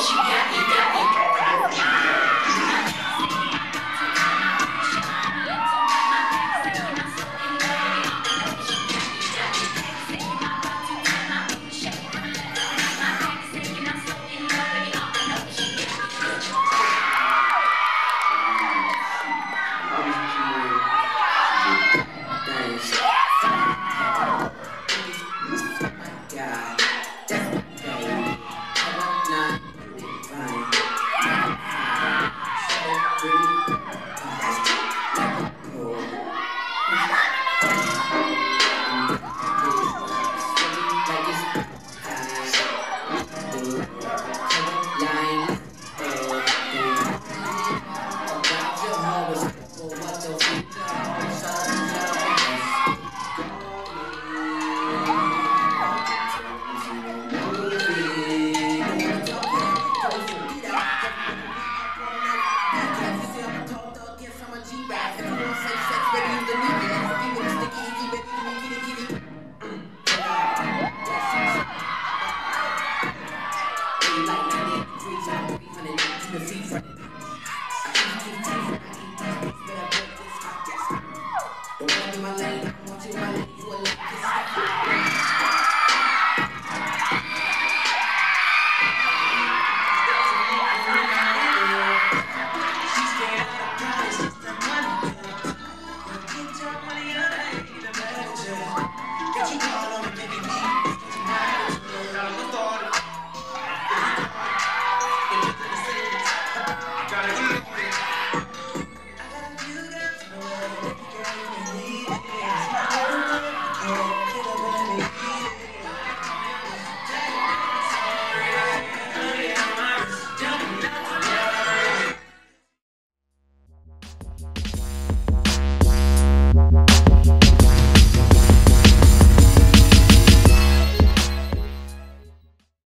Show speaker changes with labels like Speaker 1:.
Speaker 1: Hoje minha vida é Sim.